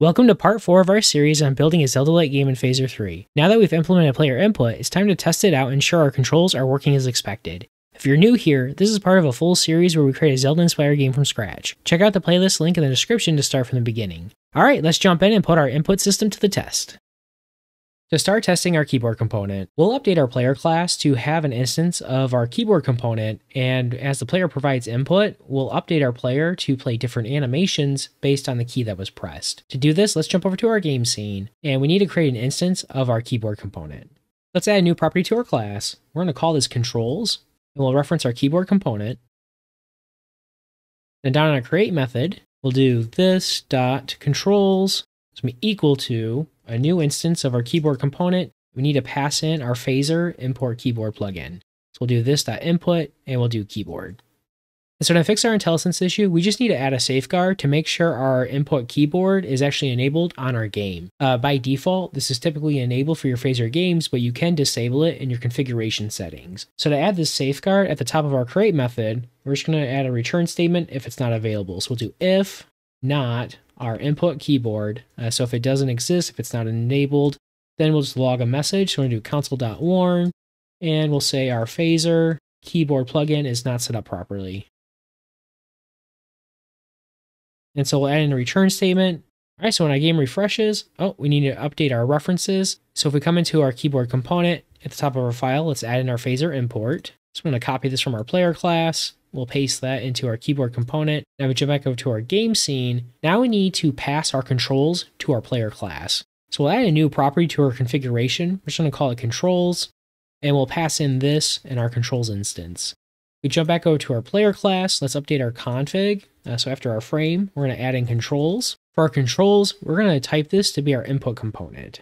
Welcome to part 4 of our series on building a Zelda-like game in Phaser 3. Now that we've implemented player input, it's time to test it out and ensure our controls are working as expected. If you're new here, this is part of a full series where we create a Zelda-inspired game from scratch. Check out the playlist link in the description to start from the beginning. Alright, let's jump in and put our input system to the test. To start testing our keyboard component, we'll update our player class to have an instance of our keyboard component, and as the player provides input, we'll update our player to play different animations based on the key that was pressed. To do this, let's jump over to our game scene, and we need to create an instance of our keyboard component. Let's add a new property to our class. We're going to call this controls, and we'll reference our keyboard component. And down in our create method, we'll do this dot controls, be equal to a new instance of our keyboard component, we need to pass in our phaser input keyboard plugin. So we'll do this.input and we'll do keyboard. And so to fix our IntelliSense issue, we just need to add a safeguard to make sure our input keyboard is actually enabled on our game. Uh, by default, this is typically enabled for your Phaser games, but you can disable it in your configuration settings. So to add this safeguard at the top of our create method, we're just going to add a return statement if it's not available. So we'll do if not our input keyboard. Uh, so if it doesn't exist, if it's not enabled, then we'll just log a message. So we're to do console.warn, and we'll say our phaser keyboard plugin is not set up properly. And so we'll add in a return statement. All right, so when our game refreshes, oh, we need to update our references. So if we come into our keyboard component at the top of our file, let's add in our phaser import. So I'm going to copy this from our player class. We'll paste that into our keyboard component. Now we jump back over to our game scene. Now we need to pass our controls to our player class. So we'll add a new property to our configuration. We're just going to call it controls, and we'll pass in this in our controls instance. We jump back over to our player class. Let's update our config. Uh, so after our frame, we're going to add in controls. For our controls, we're going to type this to be our input component.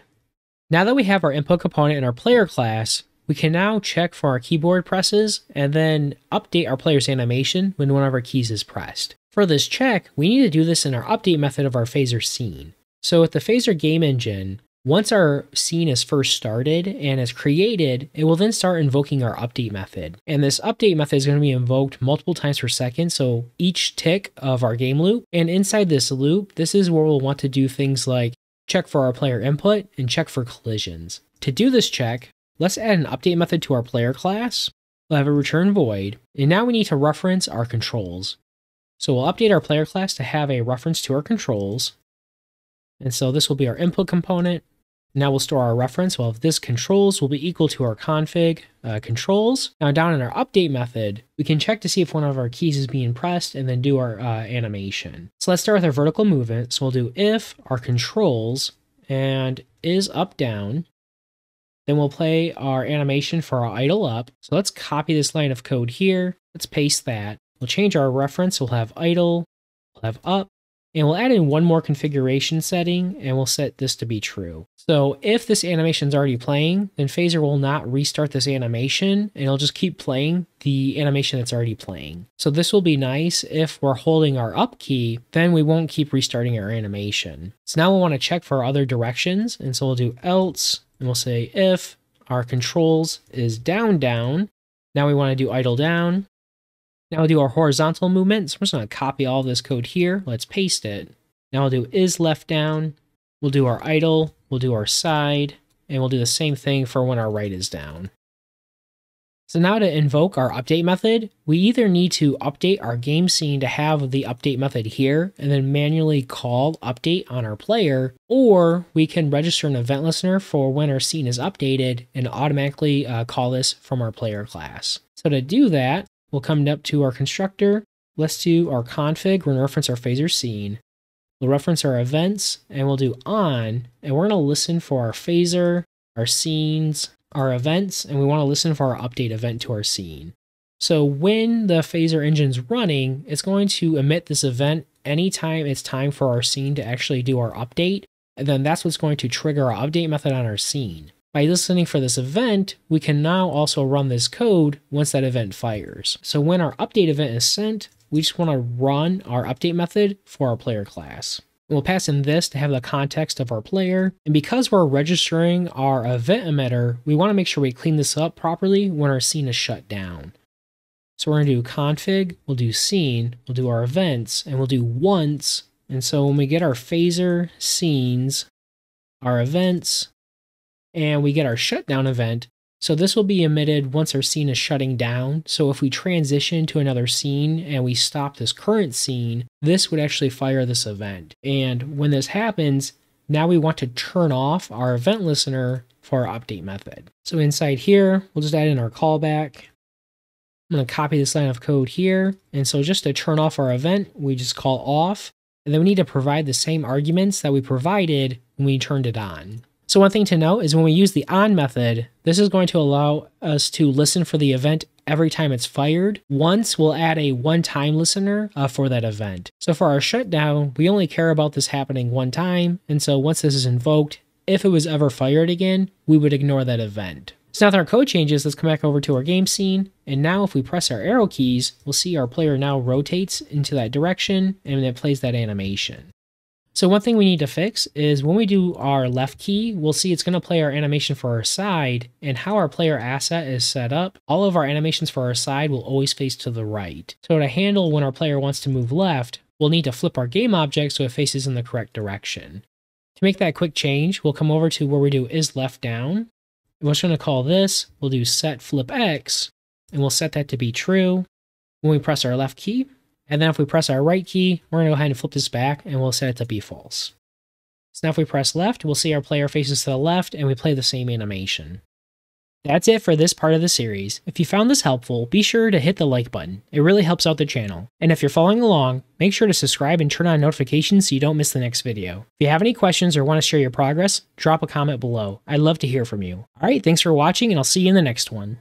Now that we have our input component in our player class, we can now check for our keyboard presses and then update our player's animation when one of our keys is pressed. For this check, we need to do this in our update method of our phaser scene. So with the phaser game engine, once our scene is first started and is created, it will then start invoking our update method. And this update method is going to be invoked multiple times per second, so each tick of our game loop. And inside this loop, this is where we'll want to do things like check for our player input and check for collisions. To do this check, Let's add an update method to our player class. We'll have a return void, and now we need to reference our controls. So we'll update our player class to have a reference to our controls. And so this will be our input component. Now we'll store our reference. Well, if this controls will be equal to our config uh, controls. Now down in our update method, we can check to see if one of our keys is being pressed and then do our uh, animation. So let's start with our vertical movement. So we'll do if our controls and is up down then we'll play our animation for our idle up. So let's copy this line of code here. Let's paste that. We'll change our reference. We'll have idle, we'll have up, and we'll add in one more configuration setting and we'll set this to be true. So if this animation is already playing, then Phaser will not restart this animation and it'll just keep playing the animation that's already playing. So this will be nice if we're holding our up key, then we won't keep restarting our animation. So now we'll want to check for other directions. And so we'll do else and we'll say if our controls is down, down. Now we want to do idle down. Now we'll do our horizontal movement. So I'm just going to copy all this code here. Let's paste it. Now we'll do is left down. We'll do our idle. We'll do our side. And we'll do the same thing for when our right is down. So now to invoke our update method, we either need to update our game scene to have the update method here and then manually call update on our player, or we can register an event listener for when our scene is updated and automatically uh, call this from our player class. So to do that, we'll come up to our constructor. Let's do our config. We're to reference our phaser scene. We'll reference our events and we'll do on, and we're going to listen for our phaser, our scenes, our events, and we want to listen for our update event to our scene. So when the phaser engine's running, it's going to emit this event anytime it's time for our scene to actually do our update, and then that's what's going to trigger our update method on our scene. By listening for this event, we can now also run this code once that event fires. So when our update event is sent, we just want to run our update method for our player class. We'll pass in this to have the context of our player. And because we're registering our event emitter, we want to make sure we clean this up properly when our scene is shut down. So we're going to do config, we'll do scene, we'll do our events, and we'll do once And so when we get our phaser scenes, our events, and we get our shutdown event, so this will be emitted once our scene is shutting down. So if we transition to another scene and we stop this current scene, this would actually fire this event. And when this happens, now we want to turn off our event listener for our update method. So inside here, we'll just add in our callback. I'm going to copy this line of code here. And so just to turn off our event, we just call off. And then we need to provide the same arguments that we provided when we turned it on. So one thing to note is when we use the on method, this is going to allow us to listen for the event every time it's fired. Once we'll add a one-time listener uh, for that event. So for our shutdown, we only care about this happening one time. And so once this is invoked, if it was ever fired again, we would ignore that event. So now that our code changes, let's come back over to our game scene. And now if we press our arrow keys, we'll see our player now rotates into that direction and it plays that animation. So one thing we need to fix is when we do our left key, we'll see it's going to play our animation for our side and how our player asset is set up. All of our animations for our side will always face to the right. So to handle when our player wants to move left, we'll need to flip our game object so it faces in the correct direction. To make that quick change, we'll come over to where we do is left down. We're just going to call this, we'll do set flip X, and we'll set that to be true. When we press our left key, and then if we press our right key, we're going to go ahead and flip this back and we'll set it to be false. So now if we press left, we'll see our player faces to the left and we play the same animation. That's it for this part of the series. If you found this helpful, be sure to hit the like button. It really helps out the channel. And if you're following along, make sure to subscribe and turn on notifications so you don't miss the next video. If you have any questions or want to share your progress, drop a comment below. I'd love to hear from you. Alright, thanks for watching and I'll see you in the next one.